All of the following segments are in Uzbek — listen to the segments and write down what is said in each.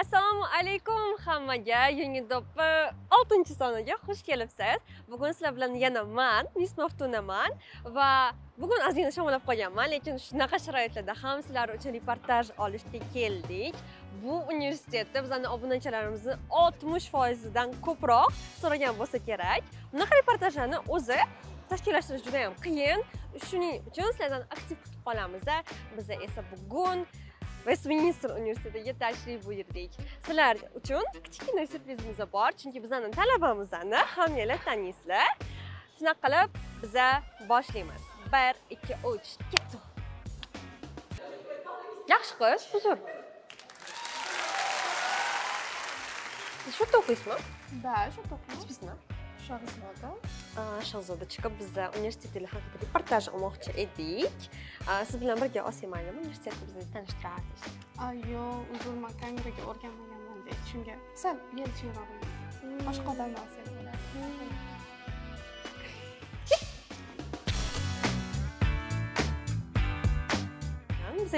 assalomu alaykum hammaga. Yangi do'ppi oltinchi soniga xush kelibsiz. Bugun sizlar bilan yana man mis maftunaman va bugun ozgina shamollab qolganman lekin shunaqa sharoitlarda ham sizlar uchun reportaj olishga keldik. Bu universitetda bizani obunachilarimizni oltmish foizidan ko'proq so'ragan bo'lsa kerak. Bunaqa reportajlarni o'zi tashkillashtirish juda yam qiyin. Shuning uchun sizlardan aktiv kutib qolamiz biz esa bugun Westminster universitetiga tashrif buyurdik. Sizlar uchun kichkina syurprizimiz bor, chunki bizning talabamizni hammanglar taniysizlar. Shunaqa qilib biza boshlaymiz. 1 2 3 ketdi. Yaxshi qiz, uzr. Shu yerda o'qiysizmi? Да, to'qqiz Bizmi? Shahzoda. Shahzoda chiqib biza universitetlar haqida reportaj olmoqchi edik. Siz bilan birga olsak maylimi? Universitetni bizni tanishtirarsiz. Ayyo, uzr, man kameraga o'rganmaganman shunga sal yelchinroq boshqa odamni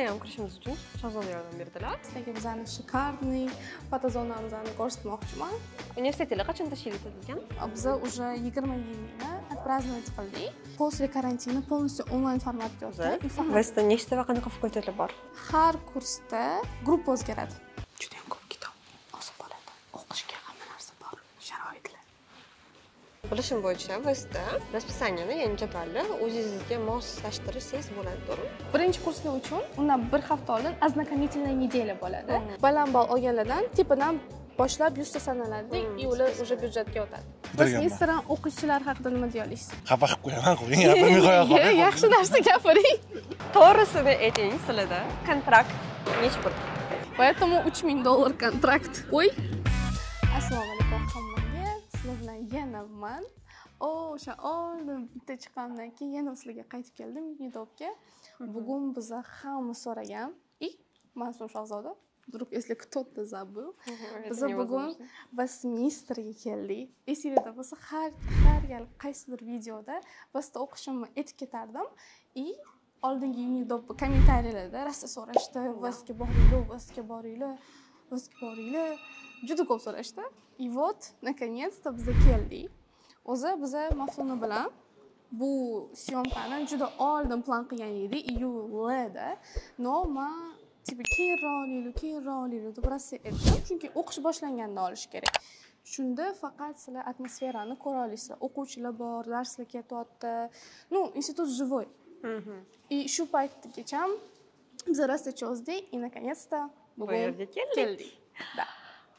ham kirishimiz uchun Shahzoda yordam berdilar. Sizlarga bizani shikarniy fotozonamizni ko'rsatmoqchiman. Universitetlar qachon tashkil etilgan? Biza уже 20 yillikni отпраздновать qildik. После karantini полностью onlayn formatga o'tdi. Faqat Bizda nechta va qanaqa fakultetlar bor? har kursda gruppa o'zgaradi. Juda ham ko'p kitob oson bo'ladi. O'qishga hamma narsa bor, sharoitlar. Bilishim bo'yicha bizda расписаниeni, ya'ni jadvalni o'zingizga moslashtirsangiz bo'ladi, to'g'rimi? birinchi kurslar uchun undan bir hafta oldin ознакомительная неделя bo'ladi. Baland ball olganlardan tipidan boshlab yuzta sanaladi и ular уже byudjetga o'tadi. Westminsterdan o'quvchilar haqida nima deya olasiz xafa qilib qo'yaman qo'ying gapimni qo'ya qoling yaxshi narsa gapiring. To'g'risini ayting sizlarda kontrakt nechi pul? поэтому uch ming dollar kontrakt. Qo'y bilan yana man o'sha oldin bitta chiqqandan keyin yana sizlarga qaytib keldim Unidopga bugun biza hamma so'ragan и man ismim shahzoda вдруг если кто-то забыл biza bugun Westminsterga keldik. Esinglarda bo'lsa har har gal qaysidir videoda Westda o'qishimni aytib ketardim. И oldingi Unidop kommentariyalarda rosa so'rashdi. Westga boringlar Westga boringlar Westga boringlar. Juda ko'p so'rashdi и вот наконец-то biza keldik o'zi biza maftuna bilan bu syomkani juda oldin plan qilgan edik iyulda но man tipi keyinroq olaylik keyinroq olaylik deb rosa aytdim chunki o'qish boshlanganda olish kerak shunda faqat sizlar atmosferani ko'ra olasizlar o'quvchilar bor darslar ketyapti ну institut живой и shu paytgacha biz rosa cho'zdik и наконец-то Bu yerga keldik. keldik да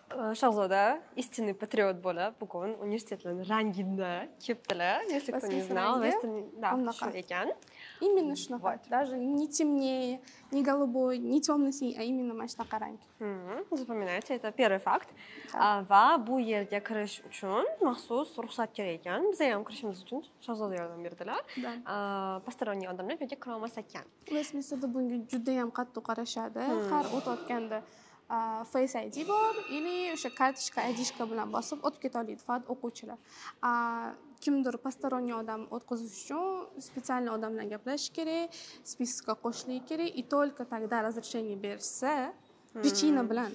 Shahzoda истинный patriot bo'lib, bugun universitetlarni rangida kelibdilar. Если кто не знал, да, shu ekan. Именно shunaqa. Даже не темнее, не голубой, не темно-синий, а именно mana shunaqa rang. Mhm, Запоминайте, это первый факт. Va bu yerga kirish uchun maxsus ruxsat kerak ekan. Biz ham kirishimiz uchun Shahzoda yordam berdilar. Посторонний odamlar bu yerga kira olmas ekan. Westminsterda bunga juda ham qattiq qarashadi. Har a, Face ID bor или o'sha kartochka IDshka bilan bosib o'tib keta oladi faqat o'quvchilar. Kimdir посторонний odam o'tkazish uchun специальный odam bilan gaplashish kerak, spiskga qo'shishligi kerak и только тогда разрешение bersa причина bilan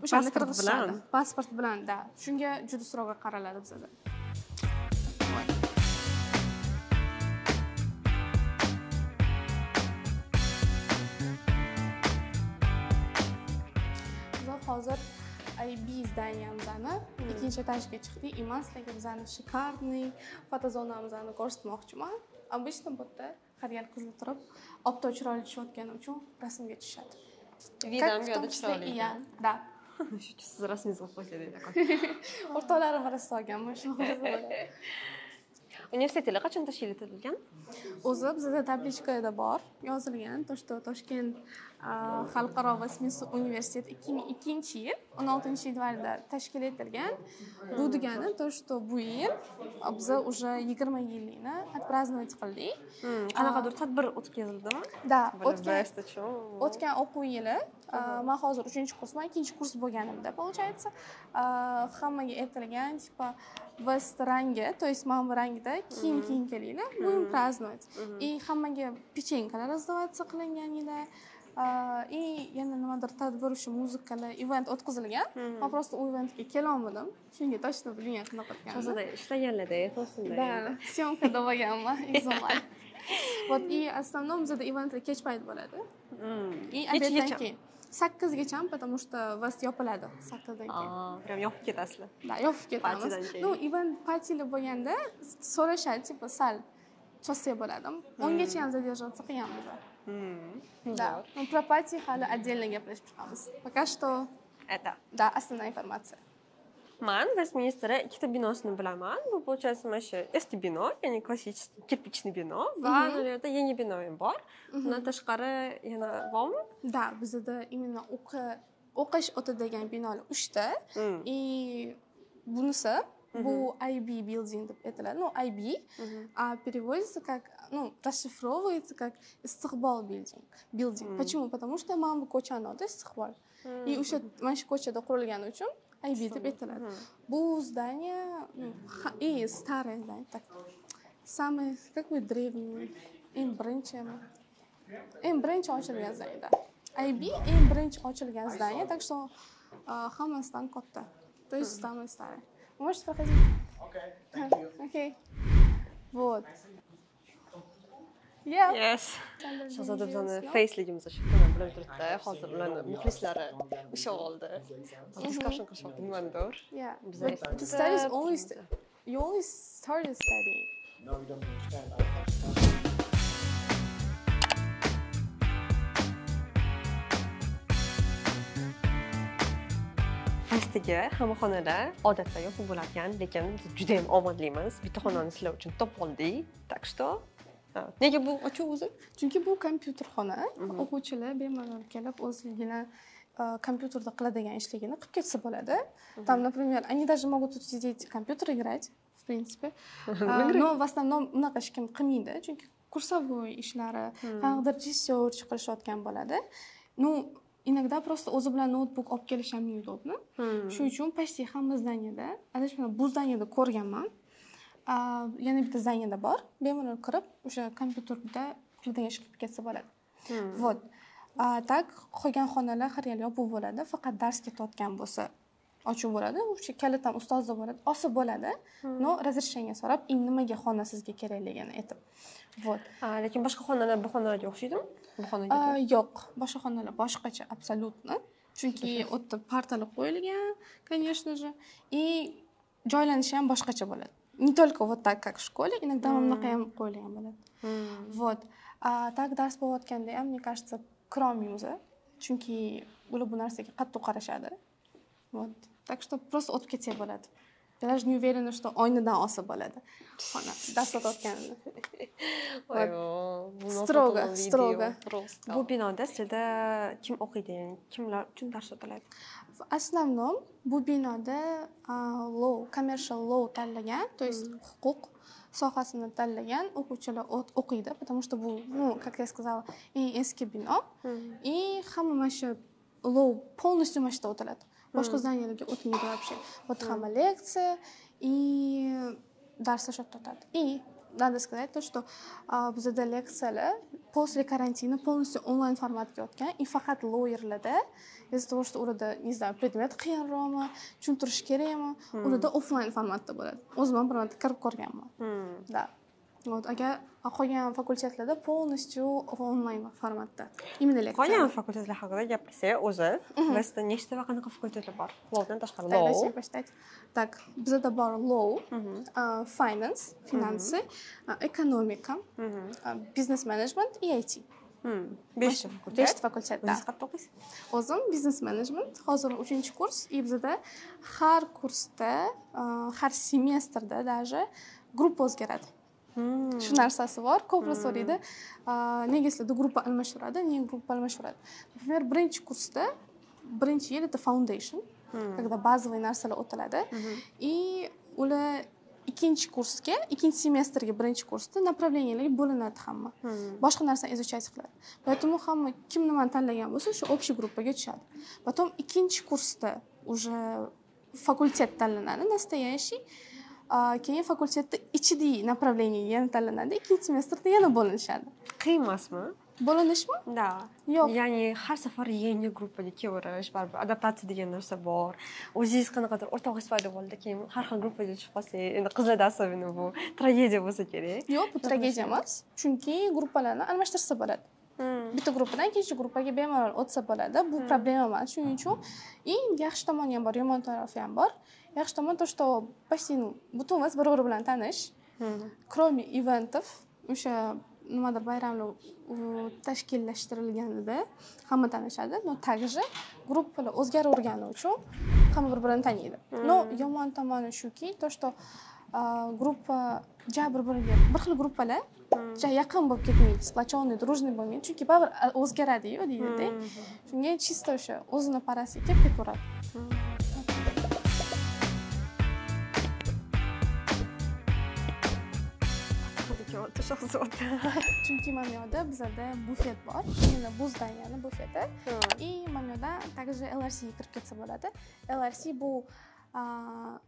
Pasport kirgizishadi. pasport bilan да. Shunga juda strogo qaraladi bizada IB zdaniyamizni ikkinchi etajga chiqdik. И sizlarga bizani shikarniy fotozonamizni ko'rsatmoqchiman. Обычно bu yerda har gal turib obto chiroyli tushayotgani uchun rasmga tushishadi Видом yo'da chiroyli. да. Siz rasmingizni qo'ysangiz o'rtoqlarim orasida olganman shu Universitetlar qachon tashkil etilgan? o'zi bizada tablichkada bor yozilgan то что toshkent xalqaro Westminster universiteti ikki ming ikkinchi yil o'n oltinchi yanvarda tashkil etilgan bu degani то что bu yil biza уже yigirma yillikni отпраздновать qildik Qanaqadir tadbir o'tkazildimi? да? O'tgan o'quv yili man hozir uchinchi kursman ikkinchi kurs bo'lganimda получается. Hammaga aytilgan типа vest rangi то есть mana bu rangda kiyim kiyim kelinglar будем праздновать. И hammaga pechenkalar раздаваться qilingan edi и yana nimadir tadbir shu muzikali event o'tkazilgan man просто u eventga kelolmadim shunga точно bilgan qanaqa o'tganini hozirda ishlaganlarda to'sinda да. syomkada bo'lganman экзамен вот и основном bizada eventlar kech payt bo'ladi и обедdan keyin sakkizgacha потому что вас yopiladi sakkizdan keyin prям yopib ketasizlar да yopib ketamiz ну event partiyalar bo'lganda so'rashadi типа sal cho'zsak bo'ladi o'ngacha ham задерживаться qilganmiz да ну про party hali отдельно gaplashib chiqamiz пока что это да основная информация man vestminsterda ikkita binosini bilaman bu получается mana shu eski bino ya'ni klassический кирпичный bino va Mhm. yerda yangi bino ham bor undan tashqari yana bormi да bizada именно o'qi- o'qish o'tadigan binolar uchta Mm. и bunisi bu IB building deb aytiladi ну IB а переводится как ну расшифровывается как istiqbol building building почему? Потому что mana bu ko'chani istiqbol и o'sha mana shu ko'chada qurilgani uchun IB deb aytiladi bu здание ну, ха- и старое здание так. Самое как бы древнее. Eng birinchi eng birinchi ochilgan здание да. IB eng birinchi ochilgan здание так что а, hammasidan katta то есть самое старое. Вы можете проходить? Окей. Вот yeah. Yes. Shahzoda bizani Videosini. faceligimizni shu bilan bilib turibdi hozir ularni muxlislari o'sha oldi discussion qilishyapti nimanidir yeah. The is bitta- always you always started studying No, you don't understand. I understand. pastiga hamma xonada odatda yopiq bo'ladigan lekin biz juda ham omadlimiz bitta xonani sizlar uchun topib oldik так что nega bu ochiq o'zi chunki bu kompyuterxona o'quvchilar bemalol kelib o'zligini э, kompyuterda qiladigan ishligini qilib ketsa bo'ladi. Там например они даже могут тут сидеть компьютер играть в принципе. Но в основном unaqa hech kim qilmaydi chunki kursовой ishlari qanaqadir rejissyor chiqarishayotgan bo'ladi ну иногда просто o'zi bilan noutbuk olib kelish ham неудобно shuning uchun почти hamma zdaniyada adashmasam bu zdaniyada ko'rganman yana bitta zdaniyada bor. Bemalol kirib o'sha kompyuterda qiladigan ish qilib ketsa bo'ladi. Вот А, так qolgan xonalar har gal yopiq bo'ladi. Faqat dars ketayotgan bo'lsa ochiq bo'ladi. O'sha kalit ham ustozda bo'ladi olsa bo'ladi. Но разрешение so'rab nimaga xona sizga kerakligini aytib. Вот lekin boshqa xonalar bu xonalarga o'xshaydimi? Bu xonaga yo'q. Boshqa xonalar boshqacha абсолютно chunki u yerda partalar qo'yilgan конечно же. И joylanishi ham boshqacha bo'ladi не только вот так как в школе иногда bunaqa ham qo'yilgan bo'ladi вот. А так dars bo'layotganda ham мне кажется kirolmaymiz chunki ular bu narsaga qattiq qarashadi вот. Так что просто o'tib ketsak bo'ladi я даже не уверена что oynadan olsa bo'ladi xona dars o'tayotganini Strogo. просто. bu binoda sizda kim o'qiydi ya'ni kimlar uchun dars o'tiladi В основном bu binoda law commercial law tanlagan то есть huquq sohasini tanlagan o'quvchilar o'qiydi потому что bu ну как я сказала eng eski bino и hamma mana shu law полностью mana shu yerda o'tiladi boshqa zdaniylarga o'tmaydi вообще. Вот hamma leksiya и darslar shu yerda o'tadi и надо сказать то что bizada leksiyalar после карантина полностью онлайн formatga o'tgan и faqat loyerlarda из-за того что ularda не знаю предмет qiyinroqmi tushuntirish kerakmi ularda offlayn formatda bo'ladi o'zim ham bir marta kirib ko'rganman да вот agar qolgan fakultetlarda полностью onlayn formatda именно qolgan leksiya fakultetlar haqida gapirsak o'zi bizda nechta va qanaqa fakultetlar bor lowdan tashqari low давайте посчитать. Так, bizada bor law, а, finance, finanсы, а, экономика, а, business management и IT. beshta fakultet Beshta fakultet, siz qayerda o'qiysiz O'zim business management, hozir uchinchi kurs, и bizada har kursda, а, har semestrda даже. Gruppa o'zgaradi. Shu narsasi bor. Ko'proq so'raydi, nega sizlarda gruppa almashtiradi, nega gruppa almashtiradi. Например, birinchi kursda birinchi yil это foundation, когда базовый narsalar o'tiladi. И ular ikkinchi kursga ikkinchi semestrga birinchi kursda направленияларga bo'linadi hamma. Boshqa narsani изучать qiladi. Поэтому hamma kim nimani tanlagan bo'lsa shu общий gruppaga tushadi. Потом ikkinchi kursda уже fakultet tanlanadi настоящий keyin fakultetda ichidagi направление yana tanlanadi ikkinchi semestrda yana bo'linishadi qiyin emasmi bo'linishmi да. Yo'q ya'ni har safar yangi gruppaga kelaverish baribir adaptatsiya degan narsa bor o'zingiz qanaqadir o'rtoq his paydo bo'ldi keyin har xil gruppaga tushib qolsangiz endi qizlarda особенно bu tragediya bo'lsa kerak yo'q bu tragediya emas chunki gruppalarni almashtirsa bo'ladi bitta gruppadan ikkinchi gruppaga bemalol o'tsa bo'ladi bu problema emas shuning uchun и yaxshi tomoni ham bor yomon tarafi ham bor yaxshi tomon то что почти butunimiz bir biri bilan tanish. Кроме ивентов o'sha nimadir bayramlar u, tashkillashtirilganida hamma tanishadi. Но также gruppalar o'zgaravergani uchun hamma bir birini taniydi. Но yomon tomoni shuki то что а, gruppa ja bir biriga bir xil gruppalar ja yaqin bo'lib ketmaydi сплоченный дружный bo'lmaydi. Chunki baribir a, o'zgaradiyu deydida shunga чисто o'sha o'zini parasiga kelib ketaveradi chunki mana bu yoqda bizada bufet bor именно bu zdaniyani bufeti и mana bu yoqda также LRC kirib ketsa bo'ladi LRC bu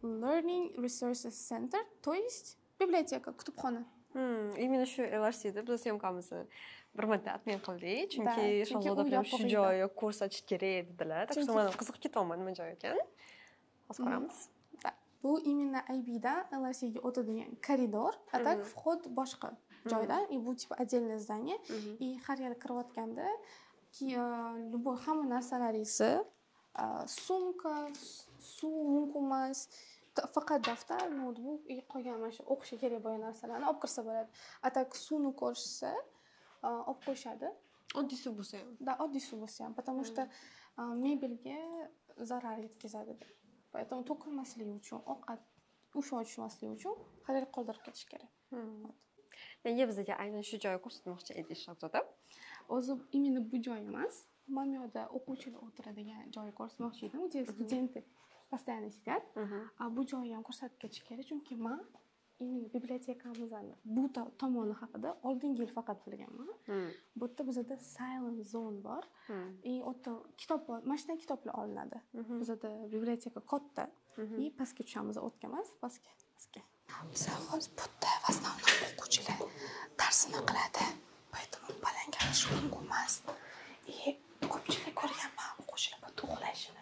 learning resources center то есть biblioteka kutubxona именно shu lrcda biz syomkamizni bir marta отмен qildik chunki chunki shahzoda bilan shu joyi ko'rsatish kerak dedilar так что Chunki- man qiziqib ketyapman nima joy ekan hozir ko'ramiz. Bu именно IBda LRCga o'tadigan koridor а так вход boshqa joyda и bu типа отдельное здание. И har gal kirayotganda ki- любой hamma narsalaringizni sumka suv mumkin emas faqat daftar noutbuk и qolgan mana shu o'qishga kerak bo'lgan narsalarni olib kirsa bo'ladi a так suvni ko'rishsa olib qo'yishadi oddiy suv bo'lsa ham да oddiy suv bo'lsa ham потому что mebelga zarar yetkazadi поэтому to'kilmasligi uchun ovqat ushoq tushmasligi uchun har gal qoldirib ketish kerak nega bizga aynan shu joyni ko'rsatmoqchi edingiz shahzoda o'zi именно bu joy emas yoqda o'quvchilar o'tiradigan joy ko'rsatmoqchi edim где студенты постоянно сидят. A bu joyni ham ko'rsatib ketish kerak chunki man bibliotekamizni bu to- tomoni haqida oldingi yil faqat bilganman. Bu yerda bizada silent zone bor. И u yerda kitob bor mana shunday kitoblar olinadi. Bizada biblioteka katta. И pastga tushamiz o'tga emas pastga pastga. Biza hozir bu yerda в основном o'quvchilar darsini qiladi. Поэтому baland gapirish mumkin emas. И ko'pchilik ko'rganman o'quvchilar bu yerda uxlashini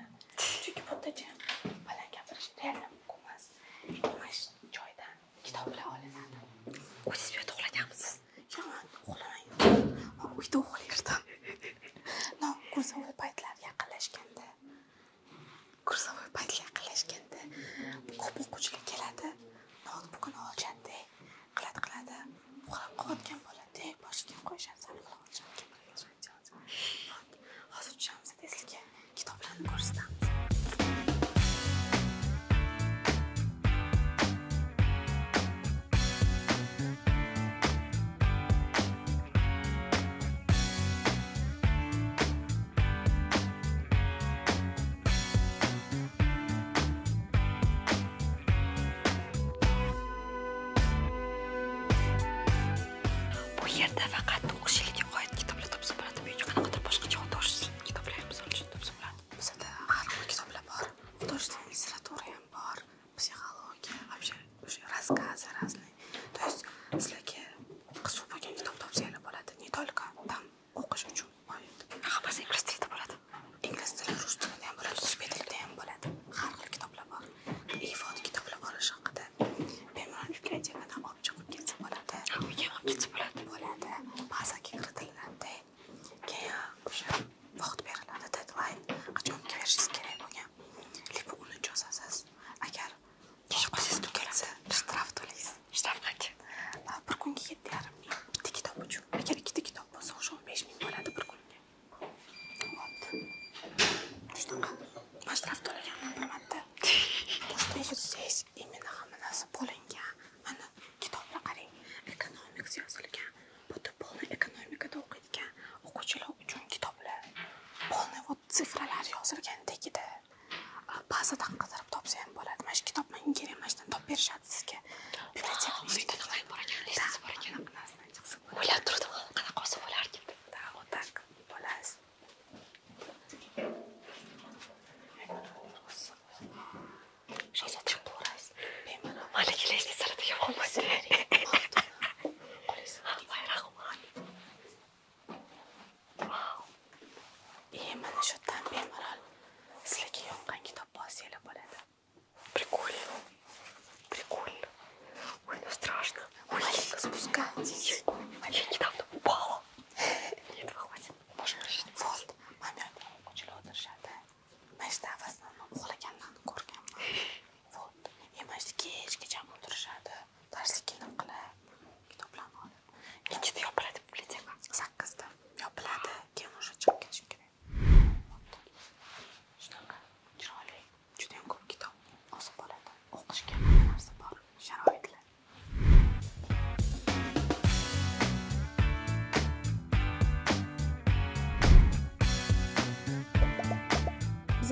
surgente.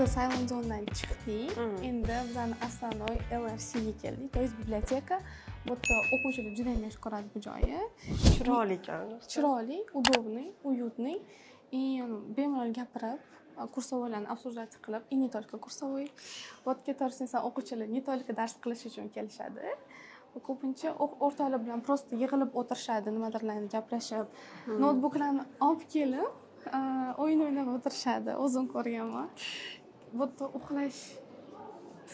Biza silent zonedan chiqdik endi bizani основной lrcga keldik то есть biblioteka bu yerda o'quvchilar judayam yaxshi ko'radi bu joyi Chiroyli chiroyli удобный уютный. И bemalol gapirib kursовойlarni обсуждать qilib и не только курсовой. Вот to'g'risini o'quvchilar не только dars qilish uchun kelishadi ko'pincha o'q- o'rtoqlar bilan просто yig'ilib o'tirishadi nimadirlarni gaplashib noutbuklarni olib kelib o'yin o'ynab o'tirishadi o'zim ko'rganman yerda uxlash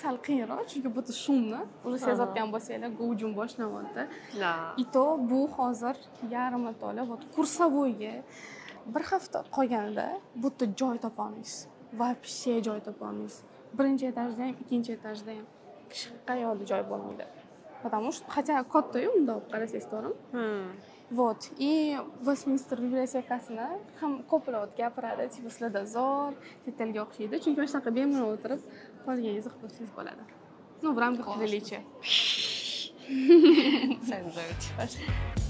sal qiyinroq chunki bu shumni. Уже sezayotgan bo'lsanglar guvjum boshlanyapti La. и то bu hozir yarmi to'la вот kursовойga bir hafta qolganida bu yerda joy topolmaysiz. Вообще joy topolmaysiz. Birinchi etajda ham ikkinchi etajda ham hech qayerda joy bo'lmaydi. Потому что хотя kattayu bundoq olib qarasangiz to'g'rimi. Вот. И vestminster bibliotekasini ham ko'plar gapiradi типа zo'r chet elga o'xshaydi chunki mana shunaqa bemalol o'tirib qolganingizni qilib o'tsangiz bo'ladi ну в рамках приличия Сэндвич.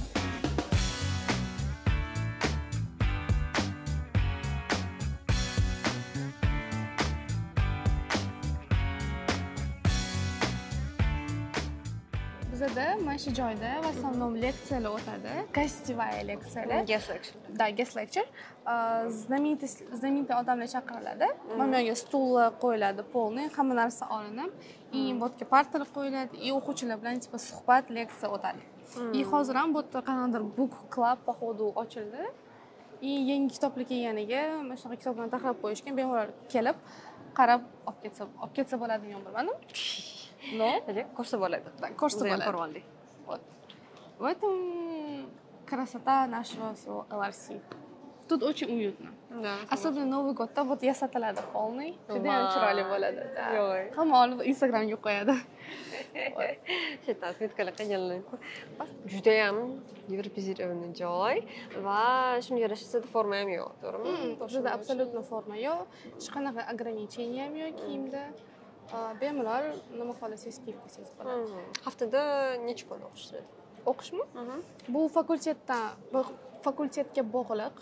Mana shu joyda в основном leksiyalar o'tadi. Гостевая leksiyalar Guest section. да guest lecture. А, знаменитый знаменитый odamlar chaqiriladi mana bu stullar qo'yiladi полный hamma narsa olinib и bu yerga partalar qo'yiladi и o'quvchilar bilan типа suhbat leksiya o'tadi. И hozir ham bu yerda qanaqadir book club походу ochildi. И yangi kitoblar kelganiga mana shunaqa kitoblarni taxlab qo'yishgan bemalol kelib qarab olib ketsa olib ketsa bo'ladimi bilmadim но Ko'rsa bo'ladi. ko'rsa bo'ladi. Вот. В этом красота нашего всего LRC. Тут очень уютно. Да. Особенно Новый годda вот yasatiladi полный. Judayam chiroyli bo'ladi. olib Instagramga qo'yadi. Shu tasvirkalar qilganlar judayam yevropizirованный joy va shunga yarasha sizda forma ham yo'q, to'g'rimi? Juda абсолютно forma yo'q, hech qanaqa ограничение ham yo'q kiyimda. Bemalol nima xohlasangiz kiyib kelsangiz bo'ladi. Haftada necha kun o'qishadi? O'qishmi? Bu fakultetdan fakultetga bog'liq.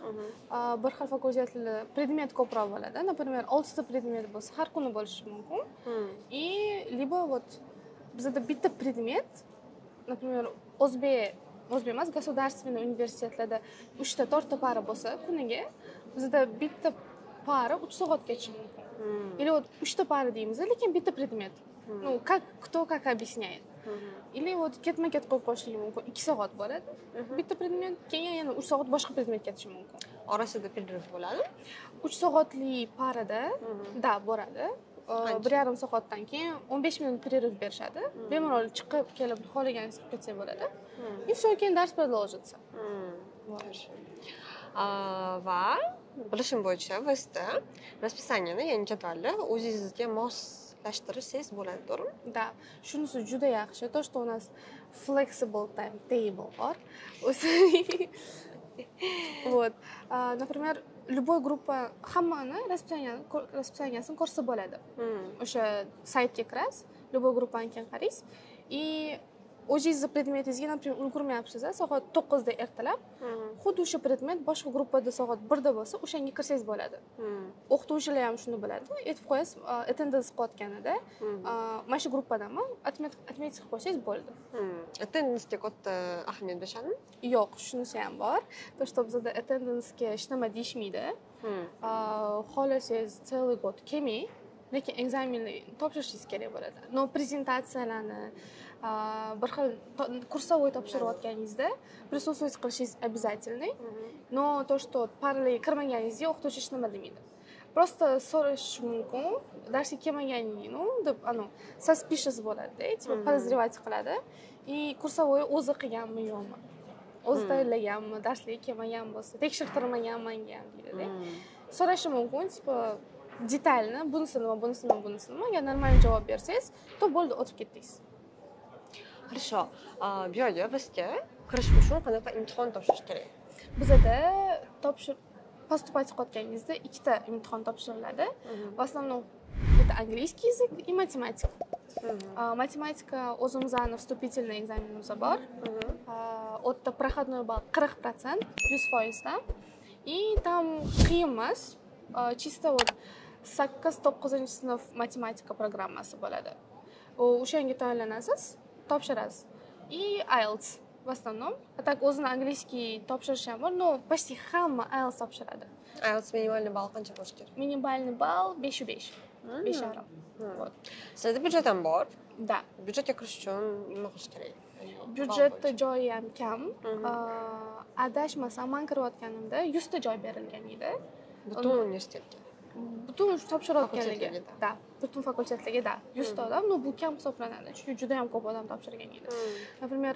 Bir xil fakultetli predmet ko'proq bo'ladi. Например, 6 ta predmet bo'lsa, har kuni bo'lishi mumkin. И либо вот bizada bitta predmet, например, o'zbek o'zbek emas, государственный universitetlarda 3 ta 4 ta para bo'lsa, kuniga bizada bitta para 3 soat ketishi mumkin. Или вот 3 ta para deymiz, lekin bitta predmet. Ну, как кто как объясняет. Или вот ketma-ket qo'yib qo'yishligi mumkin. 2 soat bo'ladi. Bitta predmet, keyin yana 3 soat boshqa predmet ketishi mumkin. Orasida перерыв bo'ladimi? 3 soatli parada da boradi. Bir yarim soatdan keyin 15 minut перерыв berishadi. Bemalol chiqib kelib xohlaganingizni qilib ketsa bo'ladi. И все, keyin dars продолжится. Va bilishim bo'yicha bizda расписаниеni ya'ni jadvalni o'zingizga moslashtirsangiz bo'ladi to'g'rimi Да, shunisi juda yaxshi. То, что у нас flexible timetable bor. O'zi- Вот. Например, любой группа hammani расписаниеni расписаниесini ko'rsa bo'ladi. o'sha saytga kirasiz любой gruppani keyin qaraysiz и o'zingizni predmetingizga например ulgurmayapsiz soat to'qqizda ertalab xuddi o'sha predmet boshqa gruppada soat birda bo'lsa o'shanga kirsangiz bo'ladi. O'qituvchilar ham shuni biladi aytib qo'yasiz attendance qilayotganida mana shu gruppadaman отметить qilib qo'ysangiz bo'ldi. Attendensga katta ahamiyat berishadimi? Yo'q shunisi ham bor. То что bizada attendancega hech nima deyishmaydi. Xohlasangiz целый год kelmang lekin ekzamenni topshirishingiz kerak bo'ladi. Но prezentatsiyalarni bir xil kursовой topshirayotganingizda присутствовать qilishingiz обязательный. Но то что paralarga kirmaganingizga o'qituvchi hech nima demaydi просто so'rash mumkin darsga kelmaganingni deb anavi suspicious bo'ladida типа подозревать qiladi и kursовой o'zi qilganmi yo'qmi o'zi tayyorlaganmi darslarga kelmagan bo'lsa tekshirtirmaganmi manga ham deydida so'rashi mumkin типа detalni bunisi nima bunisi nima bunisi nima agar нормально javob bersangiz то bo'ldi o'tib ketdingiz хорошо. А, bu yerga bizga kirish uchun qanaqa imtihon topshirish kerak bizada topshir поступать qilayotganingizda ikkita imtihon topshiriladi в основном это английский язык и математика. А, matematika o'zimizni вступительный ekzaminimiz bor yerda проходной балл qirq protsent yuz foizdan и там qiyin emas чисто вот sakkiz to'qqizinchi sinf matematika programmasi bo'ladi o'shanga tayyorlanasiz topshirasiz и IELTS в основном. А так o'zini angliyskiy topshirish ham bor но почти hamma IELTS topshiradi IELTS minimalniy ball qancha bo'lishi kerak minimальный ball beshu besh besh yarim Вот. sizlarda byudjet ham bor да. Byudjetga kirish uchun nima qilish kerak byudjetda joyi ham kam adashmasam man kirayotganimda yuzta joy berilgan edi butun universitetga butun topshirayotganligi Fakultetlarga, да butun fakultetlarga да yuzta odam но bu kam hisoblanadi. Chunki juda yam ko'p odam topshirgan edi например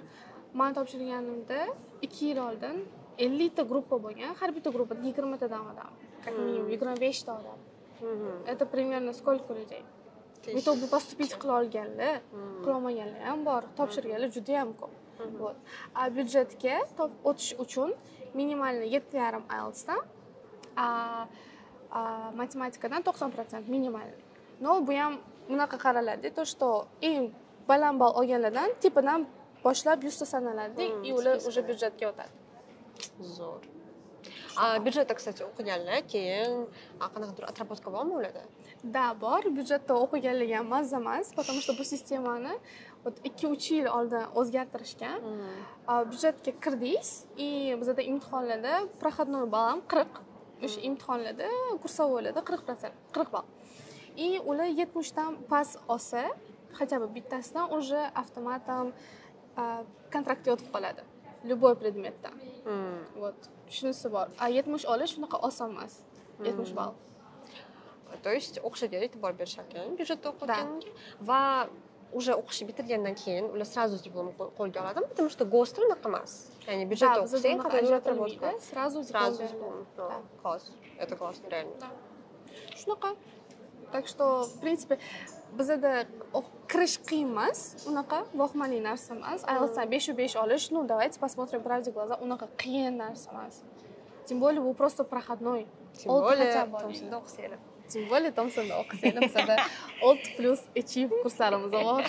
man topshirganimda ikki yil oldin ellikta gruppa bo'lgan har bitta gruppada yigirmatadan odam как минимум yigirma beshta odam. Это примерно сколько людей bitta bu поступить qila olganlar qila olmaganlar ham bor topshirganlar juda yam ko'p. Вот a byudjetga o'tish uchun minimalniy yetti yarim a matematikadan to'qson protsent minimalniy но bu ham bunaqa qaraladi то что eng baland ball olganlardan tepadan boshlab yuzta sanaladida и ular уже byudjetga o'tadi zo'r byudjetda kстати o'qiganlar keyin qanaqadir отработка bormi ularda да? Bor byudjetda o'qiganligi ham mazza emas потому что bu sistemani вот ikki uch yil oldin o'zgartirishgan byudjetga kirdingiz и bizada imtihonlarda проходной ball ham qirq o'sha imtihonlarda kursовойlarda qirq protsent qirq ball и ular yetmishdan past olsa хотя бы bittasidan уже avtomatam а, kontraktga o'tib qoladi любой предметdan вот shunisi bor. A yetmish olish shunaqa oson emas. Yetmish ball то есть o'qishiga e'tibor berishar ekan byudjetda o'qiyotganga va уже o'qishni bitirgandan keyin ular сразу qo'l- qo'lga oladimi? Потому что гости unaqa emas. Ya'ni byudjetda bizada o'qisang отработка сразу сразу diplom диплом класс. Это классно реально. Shunaqa так что в принципе bizada kirish qiyin emas unaqa vohmali narsa emas IELTSdan beshu besh olish ну давайте посмотрим правде в глаза. Unaqa qiyin narsa emas тем более bu просто проходной. Тем более хотя бы Tomsonda o'qisanglar тем более Thomsonda o'qisanglar bizada olti plyus achieve kurslarimiz bor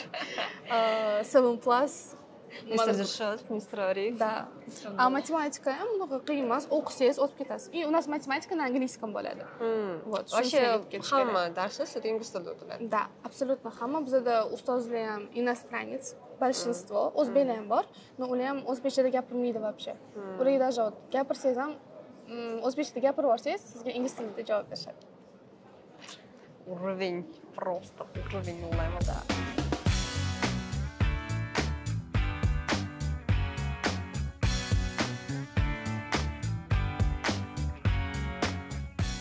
seven plus мистер Дершот мистер Ариф да. A matematika ham unaqa qiyin emas o'qisangiz o'tib ketasiz и у нас математика на английском bo'ladi Вот, вообще hamma darsi sizda ingliz tilida o'tiladi да абсолютно hamma bizada ustozlar ham иностранец большинство o'zbeklar ham bor но ular ham o'zbekchada gapirmaydi вообще ularga даже вот gapirsangiz ham o'zbekchada gapirib yuborsangiz sizga ingliz tilida javob berishadi уровень просто уровень да.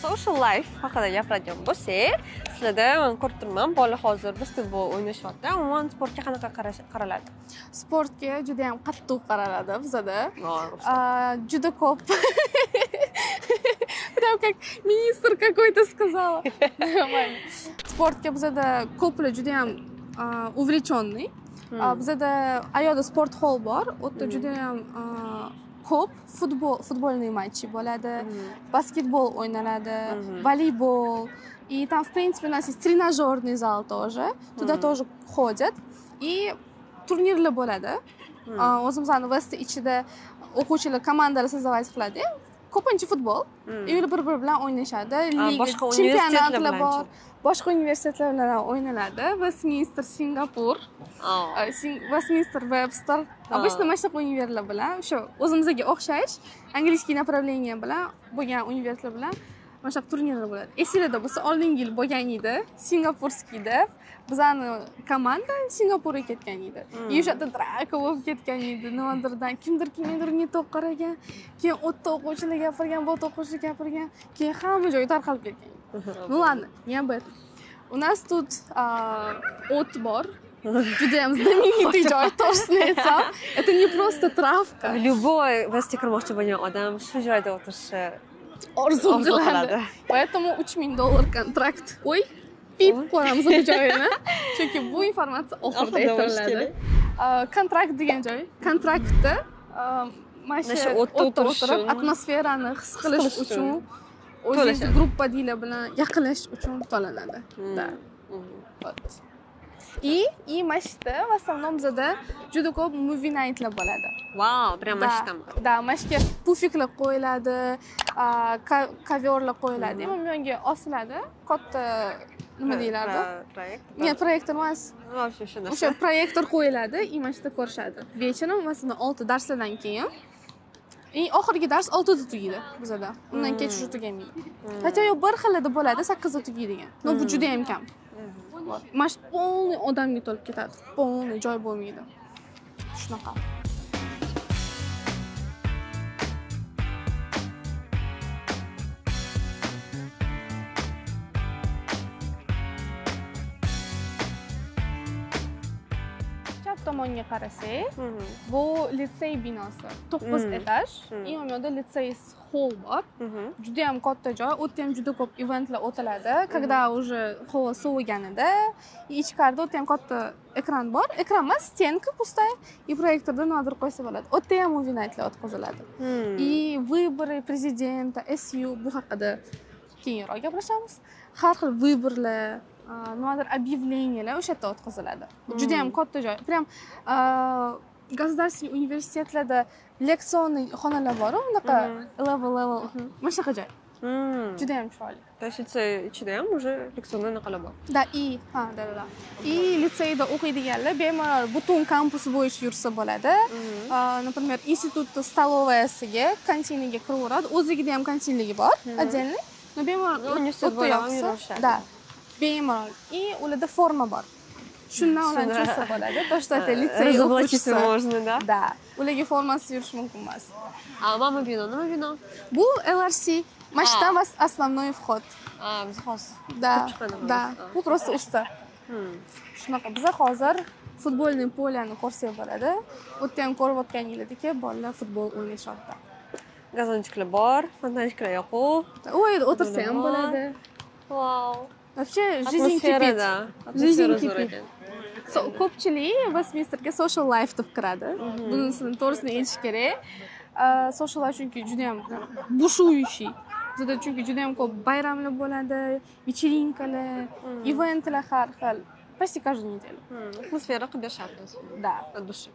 Social life haqida gapiradigan bo'lsak sizlarda man ko'rib turibman bola hozir basketbol o'ynashyapti umuman sportga qanaqa qaraladi sportga juda ham qattiq qaraladi bizada juda ko'p прям как министр какой-то сказала. Нормально. bizada ko'plar juda ham а, увлеченный А, bizada ayolda sport hol bor u yerda juda ham а, ko'p futbol futbolniy matchi bo'ladi basketbol o'ynaladi voleybol и там в принципе у нас есть тренажерный зал тоже. Туда тоже ходят. И turnirlar bo'ladi А, o'zimizni universitet ichida o'quvchilar komandalar создавать qiladi ko'pincha futbol. И ular bir biri bilan o'ynashadi boshqa chempionatlar universitetlar bor boshqa universitetlar bilan ham o'ynaladi westminster singapur. Sing- Westminster, Webster. Обычно mana shunaqa univerlar bilan o'sha o'zimizga o'xshash angliskiy направление bilan bo'lgan univerlar bilan mana shunaqa turnirlar bo'ladi. Esinglarda bo'lsa oldingi yil bo'lgan edi. Singapurskiyda bizani komanda singapurga ketgan edi. И o'sha yerda draka bo'lib ketgan edi. Nimadirdan kimdir не то qaragan keyin u yerda o'quvchilar gapirgan bu yerda o'quvchilar gapirgan keyin hamma joyga tarqalib ketgan ну ладно не об этом у нас тут o't bor. Judayam знаменитый joy точно aytsam это не просто travka любой vestga kirmoqchi bo'lgan odam shu joyda o'tirishi orzu qiladi поэтому uch ming dollar kontrakt voy pip qo'yamiz bu joyini chunki bu informatsiya oxirida aytiladi kontrakt degan joy kontraktda mana shu o'tda o'tirib atmosferani his qilish uchun o'zingizni to'lashadi. gruppadilar bilan yaqinlashish uchun to'lanadi да. Вот. И, и yerda в основном bizada juda ko'p movie nightlar bo'ladi Vau, прям shu да yerga pufiklar qo'yiladi koverlar qo'yiladi umuman osiladi katta nima deyiladi Proyekt. не proyektor emas В общем, shu o'sha proyektor qo'yiladi и yerda ko'rishadi вечером masalan olti darslardan keyin и oxirgi dars oltida tugaydi bizada undan Mhm. kechish tugamaydi хотя yo'q bir xilida bo'ladi sakkizda tugaydigan но bu juda ham kam. Mana shu полный odamga to'lib ketadi полный joy bo'lmaydi shunaqa tomonga qarasak bu litsey binosi to'qqiz etaj и u yoqda litsey hol bor juda ham katta joy u yerda ham juda ko'p eventlar o'tiladi когда уже havo soviganida ichkarida u yerda ham katta ekran bor ekran emas stenka пустая и proyektorda nimadir qo'ysa bo'ladi u yerda ham movie nightlar o'tkaziladi и выборы prezidenta su bu haqida keyinroq gaplashamiz har xil выборlar nimadir объявлениyalar o'sha yerda o'tkaziladi juda ham katta joy прям государственный universitetlarda leksionniy xonalar boru unaqa level level mana shunaqa joy juda ham chiroyli То есть litsey ichida ham уже leksionniy anaqalar bor. да и ha да да да и litseyda o'qiydiganlar bemalol butun kampus bo'yicha yursa bo'ladi например institutni stolovayasiga kantinaga kiraveradi o'zligida ham kantinligi bor отдельный. Но bemalol o'tda yuraverishadi. да bemalol. И ularda forma bor shundan ularni tushsa bo'ladi то что это Э, litsey Разоблачиться можно, да? да. Ularga formasiz yurish mumkin emas А mama bino, nima bino? bu lrc mana shu yerdan основной вход. А, biz xos. да. да bu просто usta Hmm. shunaqa biza hozir futbolniy polani ko'rsak bo'ladi u yerda ham ko'rayotganinglardek bolalar futbol o'ynashyapti Gazonchiklar bor, fontanchiklar yoquv. u yerda o'tirsa ham bo'ladi Vau. Вообще жизнь кипит. Atmosferada. Жизнь ekan. So- ko'pchilik Westminsterga social life deb kiradi bunisini to'g'risini aytish kerak social life chunki juda ham бушующий. Bizada chunki juda ham ko'p bayramlar bo'ladi вечеринкаlar eventlar har xil почти каждую неделю. Atmosfera qilib berishadi. да. От души.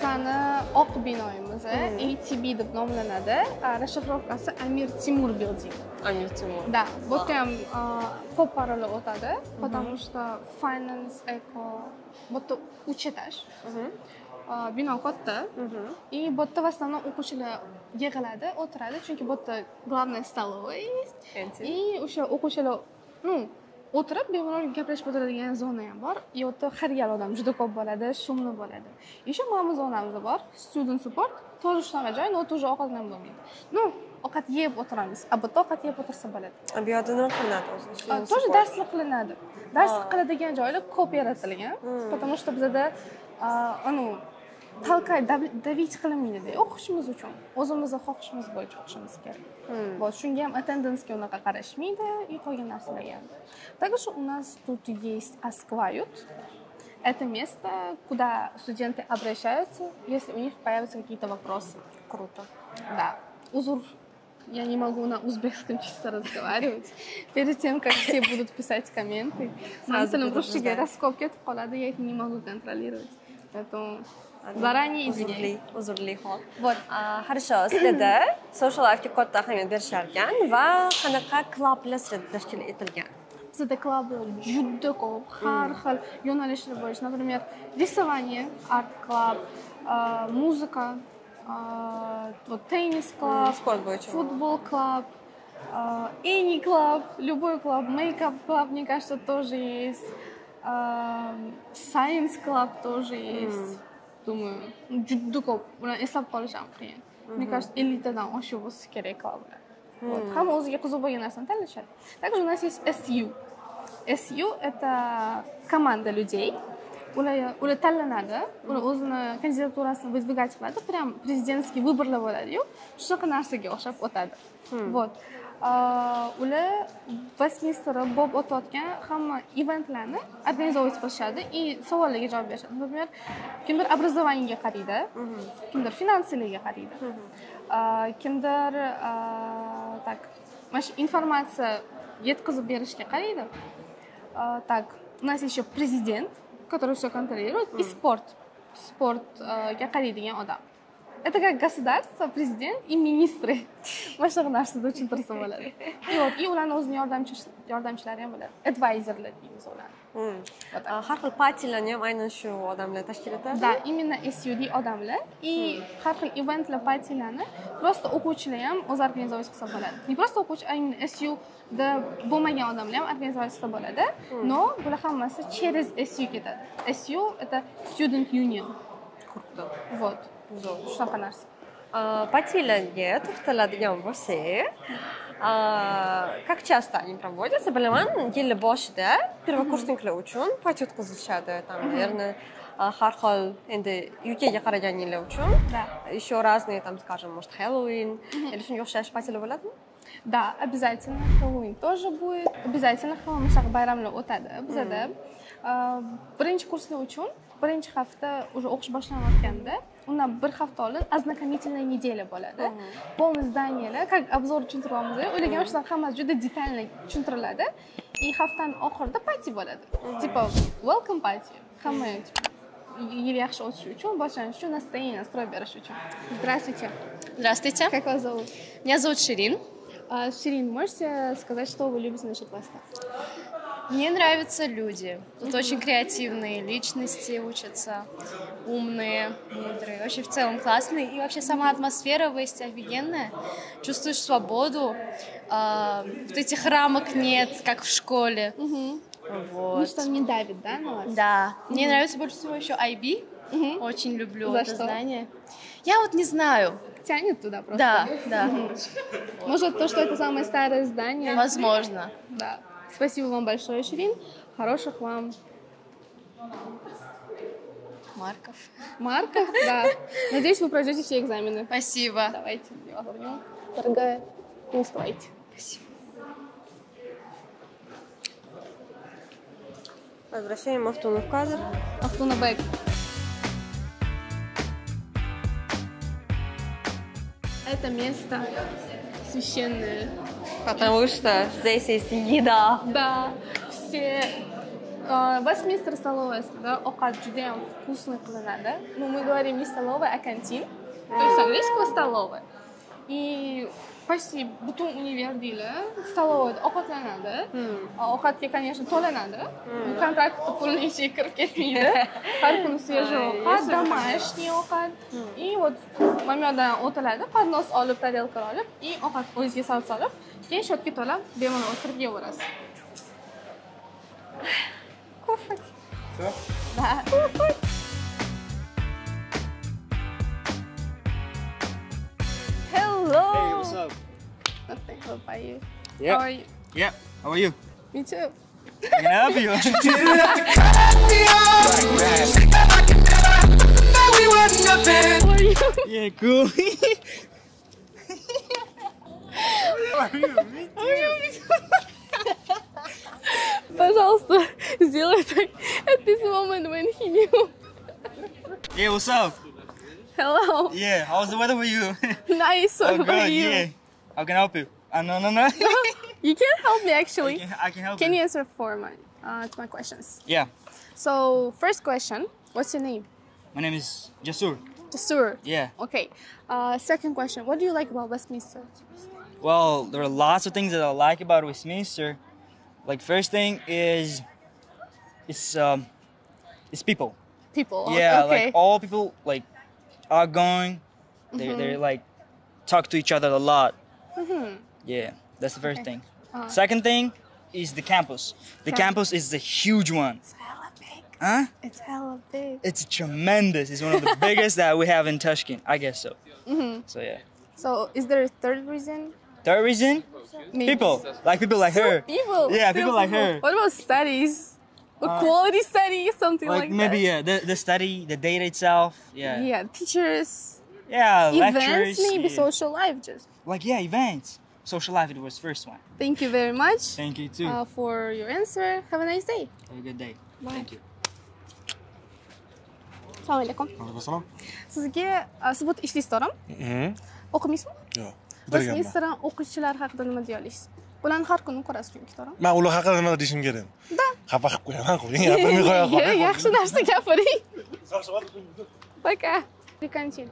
Bizani oq binoyimiz atb deb nomlanadi. Расшифровкасы amir timur building. Amir Timur. да bu ham ko'p parolar o'tadi. Потому что finance eco bu yerda uch etaj bino katta и bu yerda в основном o'quvchilar yig'iladi o'tiradi. Chunki bu yerda главная столовая есть и o'sha o'quvchilar ну o'tirib bemalol gaplashib o'tiradigan zona ham bor. U yerda har gal odam juda ko'p bo'ladi shumli bo'ladi. Еще mamiz zonamiz bor. Student support тоже shunaqa joy но тоже ovqat bilan bo'lmaydi. Ну ovqat yeb o'tiramiz. A bu yerda ovqat yeb o'tirsa bo'ladi. Bu yoqda nima qilinadi o'zi? Тоже darslik qilinadi. Dars А. qiladigan joylar ko'p yaratilgan. Hmm. потому что bizada ну дави- давить qilinmaydida o'qishimiz uchun o'zimizni xohishimiz bo'yicha o'qishimiz kerak. Вот, shunga ham attendensga unaqa qarashmaydi и qolgan narsalarga также у нас тут есть асквают. Это место куда студенты обращаются если у них появятся какие-то вопросы. Круто. да. Узур. Я не могу на узбекском чисто разговаривать. Перед тем как все будут писать комменты. Сразу предупреждаю. ruschaga раскоп ketib qoladi я это не могу контролировать. Поэтому заранее извиняюсь uzrli hol. вот Harsho sizlarda social life'ga katta ahamiyat berishar ekan va qanaqa klublar sirida tashkil etilgan? bizada klublar juda ko'p har xil yo'nalishlar например рисование арт клуб muzika вот Sport bo'yicha. футбол клуб any клуб любой клуб мейкап клуб мне кажется тоже есть science клуб тоже есть думаю juda ko'p ularni eslab qolish ham qiyin мне кажется elliktadan oshiq bo'lsa kerak klublar Вот. Hamma o'ziga qiziq bo'lgan narsani tanlashadi. Также у нас есть SU. SU — это команда людей, ular ular tanlanadi ular o'zini kandidaturasini выдвигать qiladi прям prezidentskiy выборlar bo'ladiyu shunaqa narsaga o'xshab o'tadi вот ular vestminsterda bo'lib o'tayotgan hamma eventlarni organizовать qilishadi и savollarga javob berishadi например kimdir образованиеga qaraydi kimdir finansiyalarga qaraydi kimdir так mana shu informatsiya yetkazib berishga qaraydi так у нас еще президент который все контролирует и спорт. Sportga qaraydigan odam это как государство президент и министры. Mana shunaqa narsada tushuntirsa bo'ladi и вот и ularni o'zini yordamchilari ham bo'ladi advisorlar deymiz ularni har xil partiyalarni ham aynan shu odamlar tashkil etadi да именно sud odamlar и har xil eventlar partiyalarni просто o'quvchilar ham o'zi organizовать qilsa bo'ladi не просто o'quvchi а именно suda bo'lmagan odamlar ham organizовать qilsa bo'ladi но bular hammasi через su ketadi su это student union вот shunaqa narsa partiyalarga to'xtaladigan bo'lsak как часто они проводятся bilaman yilni boshida первокурсникlar uchun partiya o'tkazishadi там наверное har xil endi ukga qaraganinglar uchun еще разные там скажем может хэллоуин. Или shunga o'xshash partiyalar bo'ladimi да обязательно. Хэллоуин тоже будет. Обязательно shunaqa bayramlar o'tadi bizada birinchi kurslar uchun birinchi hafta уже o'qish boshlanayotganda undan bir hafta oldin ознакомительная неделя bo'ladi полный zdanияlar как обзор tushuntiryapmiz o'ylaganman shunaqa hammasi juda detalniy tushuntiriladi и haftani oxirida party bo'ladi типа welcome party hamma yil yaxshi o'tishi uchun boshlanish uchun настроение настрой berish uchun здравствуйте Здравствуйте. как вас зовут Меня зовут Ширин. Ширин можете сказать что вы любите насчет Веста Мне нравятся люди. Тут очень креативные личности учатся, умные, мудрые. Вообще в целом классные. И вообще сама атмосфера в Весте офигенная. Чувствуешь свободу. А, вот этих рамок нет, как в школе. Вот. ничто не давит да на вас Да. Мне нравится больше всего еще IB. Очень люблю За это что? здание. Я вот не знаю. тянет туда просто Да, да. может то что это самое старое здание Возможно. Да. Спасибо вам большое, Ширин. Хороших вам Марков. марков. Да. Надеюсь, вы пройдете все экзамены. Спасибо. Давайте я вас обниму. Дорогая, не уставайте. возвращаем Автуну в кадр Ахтуна Бэк. Это место священное. Потому что здесь есть еда Да, все э, Вестминстер столовая овqat juda ham вкусный qilinadi. Ну, мы говорим не столовая, а кантин. То есть английского столовая. И почти butun universiylar stolovada ovqatlanadi. Ovqatga, конечно, to'lanadi. Bu kontraktda pulni ichiga kirib ketmaydi. Har kuni свежий ovqat, домашний ovqat. И вот mamyodan o'tiladi, поднос olib, тарелка olib, и ovqat o'zingizga solib solib, keyin shotga to'lab, bemalol o'tirib yeyverasiz. кушать Да. hello Hey, what's up? Nothing. How about you? Yeah. How are you? Yeah. How are you? Me too. Can I help you? How are you? yeah, cool. How are you? Me too. Пожалуйста, сделай так. At this moment when he knew. Yeah, what's up? Hello. Yeah, how's the weather for you? Nice. What oh, about good. you? Yeah. How can I help you? Uh, no, no, no. You can't help me I actually. can, I can help Can you. you answer for my uh, to my questions? Yeah. So first question, what's your name? My name is Jasur. Jasur. Yeah. Okay. Uh, second question, what do you like about Westminster? Well, there are lots of things that I like about Westminster. Like first thing is, it's um, it's people. People. Yeah, Okay. like all people like outgoing. They they mm-hmm. like talk to each other a lot. Mm-hmm. Yeah, that's the first thing. Uh-huh. Second thing is the campus. The campus is the huge one. It's hella big. Huh? It's hella big. It's tremendous. It's one of the biggest that we have in Tushkin. I guess so. Mm-hmm. So yeah. So is there a third reason? Third reason, Maybe. people like people like her. People. Yeah, Still people like her. What about studies? Uh, quality study, something like, like maybe that. yeah, the, the study, the data itself. Yeah. Yeah, teachers, Yeah, events, lectures. maybe yeah. social life. Just Like yeah, events. Social life it was first one. thank you very much Thank you too. uh, for your answer. Have a nice day. Have a good day. Thank you. Assalomu alaykum. Alaykum Sizga uh, siz bu yerda ishlaysiz to'g'rimi? Mhm. O'qimaysizmi? Yo'q. Rasmiy Bitirganman. Instagram o'quvchilar haqida nima deya olasiz? Ularni har kuni ko'rasiz chunki to'g'rimi? Man ular haqida nima deyishim kerak? Xafa qilib qo'yaman, qo'ying. Gapimni qo'ya Ye, Yaxshi narsa gapiring. Пока. Прикончили.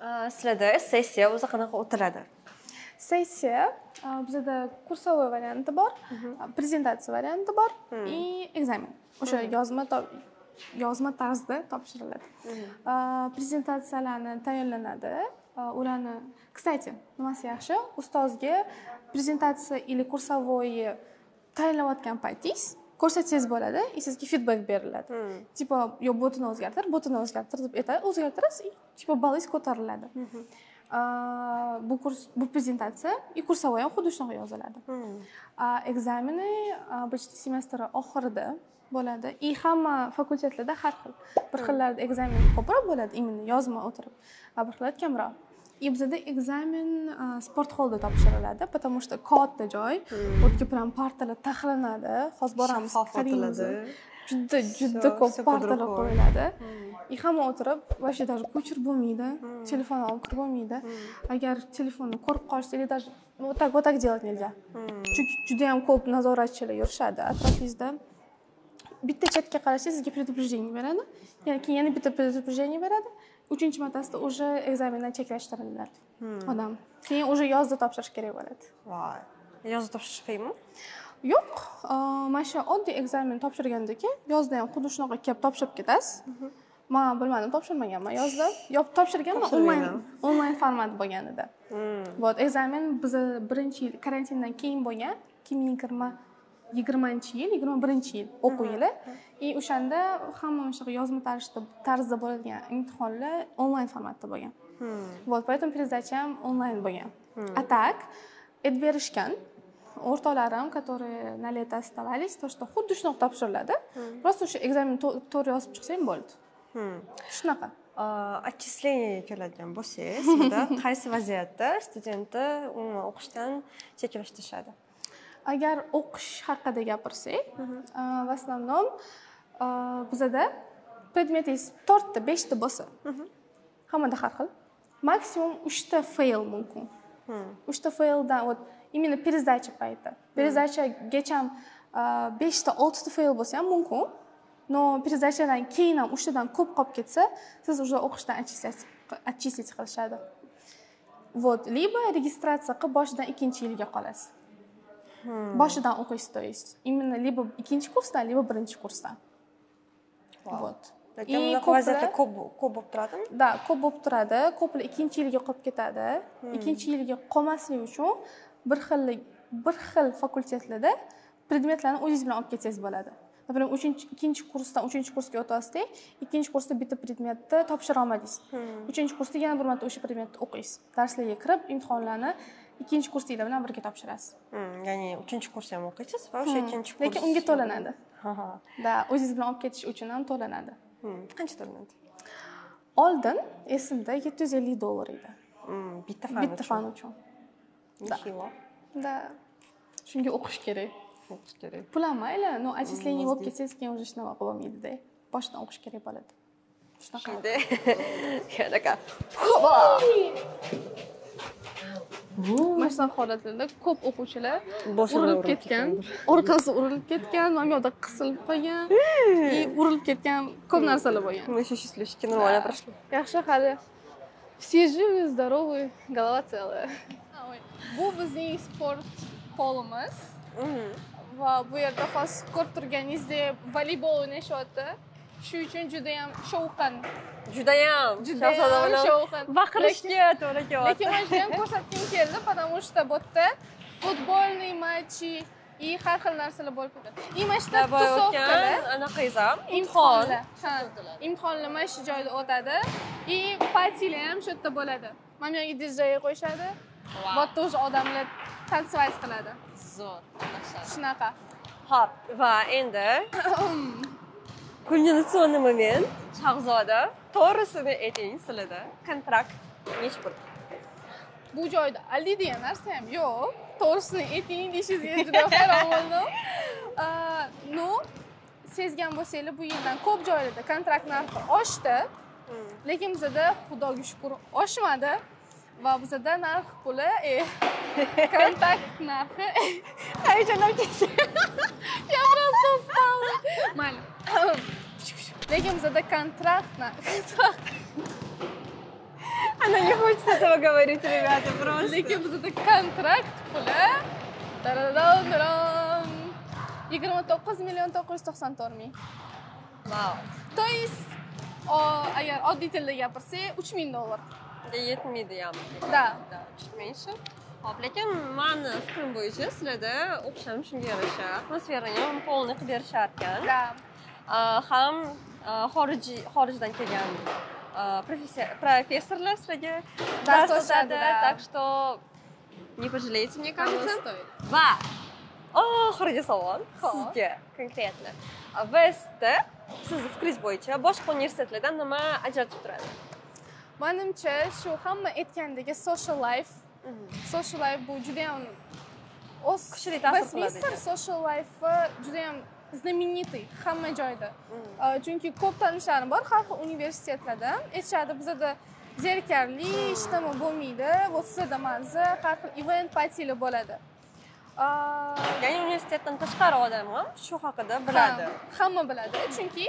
А, sizlarda sessiya o'zi qanaqa o'tiladi Sessiya bizada kursovoy varianti bor, prezentatsiya varianti bor и ekzamen. O'sha yozma yozma tarzda topshiriladi. Prezentatsiyalarni tayyorlanadi. Ularni, kстати, nimasi yaxshi? Ustozga prezentatsiya или kursovoyni tayyorlayotgan paytingiz ko'rsatsangiz bo'ladi, и sizga feedback beriladi. Tipo, yo botini o'zgartir, botini o'zgartir deb aytadi, o'zgartirasiz, и tipo ballingiz ko'tariladi. Bu kurs bu prezentatsiya и kursовой ham xuddi shunaqa yoziladi. Ekzameni birinchi semestr oxirida bo'ladi и hamma fakultetlarda har xil. Bir xillarda ekzamen ko'proq bo'ladi, именно yozma o'tirib, bir xillarda kamroq. И bizada ekzamen sport holda topshiriladi, потому что katta joy, o'tga прям partalar taxlanadi, hozir boramiz, qaraymiz. Juda juda ko'p partalar qo'yiladi. И hamma o'tirib, вообще даже ko'chirib bo'lmaydi, telefon olib kirib bo'lmaydi. Agar telefonni ko'rib qolsa, или даже вот так вот так делать nельзя. Chunki juda ham ko'p nazoratchilar yurishadi atrofingizda. Bitta chatga qarasangiz sizga предупреждение beradi. Keyin yana bitta предупреждение beradi. Uchinchi martasida уже ekzamendan chetlashtiriladi odam. Keyin уже yozda topshirish kerak bo'ladi. voy yozib topshirish qiyinmi Yo'q, mana shu oddiy ekzamen topshirgandan keyin yozda ham xuddi shunaqa kelib topshirib ketasiz. Man bilmadim, topshirmaganman yozda. Yo topshirganman onlayn onlayn format bo'lganida. Вот ekzamen biz birinchi yil karantindan keyin bo'lgan 2020 yigirmanchi yil yigirma birinchi yil o'quv yili. и o'shanda hamma shunaqa yozma tarzda tarzda bo'ladigan imtihonlar onlayn formatda bo'lgan. Вот поэтому пересдача ham onlayn bo'lgan. А так aytib berishgan. O'rtoqlarim которые на лето оставались то что xuddi shunaqa topshiriladi. Просто o'sha ekzamen to- to'g'ri yozib chiqsang bo'ldi. Shunaqa. Отчисление keladigan bo'lsangiz unda qaysi vaziyatda studentni umuman o'qishdan chetlashtirishadi agar o'qish haqida gapirsak в основном bizada predmetingiz to'rtta beshta bo'lsa hammada har xil maksimum uchta fail mumkin. Uchta faildan вот именно пересдача payti. Пересдачagacha beshta oltita fail bo'lsa ham mumkin. Но пересдачаdan keyin ham uchtadan ko'p qolib ketsa siz уже o'qishdan отчислить qilishadi. Вот либо registratsiya qilib boshidan ikkinchi yilga qolasiz boshidan o'qiysiz то есть. Именно либо ikkinchi kursdan lибо birinchi kursdan вот. Lekin bunaqa ko'p ko'p bo'lib turadimi да ko'p bo'lib turadi ko'plar ikkinchi yilga qolib ketadi ikkinchi yilga qolmaslik uchun bir xil bir xil fakultetlarda predmetlarni o'zingiz bilan olib ketsangiz bo'ladi например uchinchi ikkinchi kursdan uchinchi kursga o'tyapsizda ikkinchi kursda bitta predmetni topshira olmadingiz uchinchi kursda yana bir marta o'sha predmetni o'qiysiz darslarga kirib imtihonlarni ikkinchi kursdagilar bilan birga topshirasiz. Hmm, ya'ni uchinchi kursni ham o'qiysiz va o'sha ikkinchi kurs lekin unga to'lanadi. Да o'zingiz bilan olib ketish uchun ham to'lanadi. Hmm, qancha to'lanadi? Oldin esimda yetti yuz ellik dollar edi. Hmm, bitta fan bitta fan uchun. Nihilo. да shunga o'qish kerak. O'qish kerak. Pul ham mayli но отчисление bo'lib ketsangiz keyin уже shunaqa bo'lmaydida boshidan o'qish kerak bo'ladi. Shunaqa Anaqa. mana shunaqa holatlarda ko'p o'quvchilar urilib ketgan. orqasi urilib ketgan mana bu yoqda qisilib qolgan. И urilib ketgan ko'p narsalar bo'lgan. Мы еще счастливчики нормально прошли. yaxshi hali. Все живы здоровы голова целая. Bu bizning sport holimiz. Va bu yerda hozir ko'rib turganingizdek voleybol o'ynashyapti shuning uchun juda yam shovqin. Judayam. juda yam shovqin. Baqirishga to'g'ri lekin kelyapti. mana shuni ham ko'rsatgim keldi. Потому что bu yerda futbolniy matchi и har xil narsalar bo'lib ketadi и mana shunaqa tusovkalar Bo'layotgan anaqangiz ham imtihonlar ha imtihonlar mana shu joyda o'tadi. И partiyalar ham shu yerda bo'ladi. Mana bu yerga dj qo'yishadi. Bu yerda уже odamlar tantsvayz qiladi. Zo'r shunaqa. Hop, va endi kulminatsionni moment. Shahzoda to'g'risini ayting sizlarda kontrakt nechi pul bu joyda ali degan narsa ham yo'q. To'g'risini ayting deyishingizga juda hayron bo'ldim. Ну sezgan bo'lsanglar bu yildan ko'p joylarda kontrakt narxi oshdi. Lekin bizada xudoga shukur oshmadi va bizada narx puli e, kontrakt narxi. Hayajonlanib ketdi. Я просто устала mayli lekin bizada kontrakt narxi она не хочет этого говорить ребята просто. Lekin bizada kontrakt puli yigirma to'qqiz million to'qqiz yuz to'qson to'rt ming Vau. то есть o- agar oddiy tilda gapirsak uch ming dollar yetmaydi ham да. Чуть меньше hop lekin mani fikrim bo'yicha sizlarda o'qish ham shunga yarasha atmosferani ham полный qilib berishar ekan да ham xorijiy xorijdan kelgan professor- professorlar sizlarga Dars o'tadi, так что не пожалеете мне кажется. va oxirgi savol sizga konkretно vsda sizni fikringiz bo'yicha boshqa universitetlardan nima ajratib turadi manimcha shu hamma aytgandagi social life. Social life bu judayam o'z Kuchli ta'sir qiladi ekan. social life judayam знаменитый hamma joyda chunki ko'p tanishlarim bor har xil universitetlarda aytishadi bizada zerikarli nima bo'lmaydi вот sizada maza har xil event partiyalar bo'ladi ya'ni universitetdan tashqari odam ham shu haqida biladi Ha, hamma biladi chunki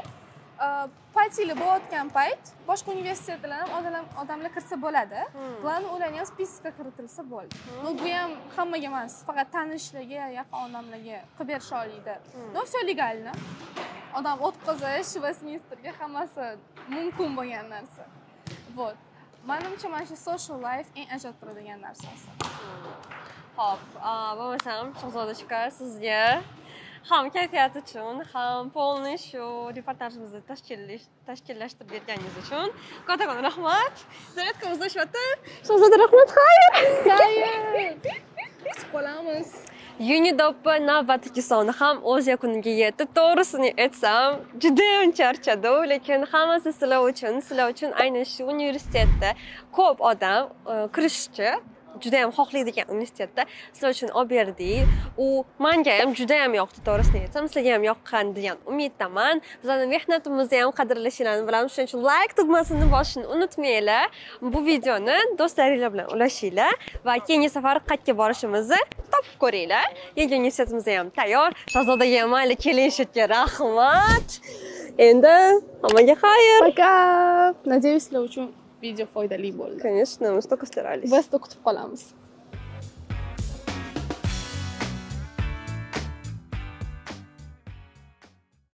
partiyalar bo'layotgan payt boshqa universitetlardan ham odamlar kirsa bo'ladi bularni ularni ham spiskga kiritilsa bo'ldi ну bu ham hammaga emas faqat tanishlarga yaqin odamlarga qilib berisha oladi но все легально. Odam o'tkazish vestminsterga hammasi mumkin bo'lgan narsa вот. Manimcha mana shu social life eng ajralib turadigan narsasi Hop, a, bo'lmasam shahzodachka sizga ham kayfiyat uchun ham полный shu reportajimizni tashkillash- tashkillashtirib berganingiz uchun kattakon rahmat zaryadka o'zlashyapti shahzoda rahmat xayr Xayr! kutib qolamiz Unidopa navbatdagi soni ham o'z yakuniga yetdi. To'g'risini aytsam, judayam charchadim, lekin hammasi sizlar uchun, sizlar uchun aynan shu universitetda ko'p odam kirishchi juda ham xohlaydigan universitetda sizlar uchun olib berdik. U menga ham juda ham yoqdi, to'g'risini aytsam, sizlarga ham yoqqan degan umiddaman. bizlarni mehnatimizni ham qadrlashingizni bilamiz. Shuning uchun like tugmasini bosishni unutmanglar. Bu videoni do'stlaringlar bilan ulashinglar va keyingi safar qayerga borishimizni topib ko'ringlar. Yangi universitetimiz ham tayyor. Shahzodaga ham mayli kelishga rahmat. Endi hammaga xayr. пока надеюсь sizlar uchun video foydali bo'ldi Конечно, мы столько старались. biz kutib qolamiz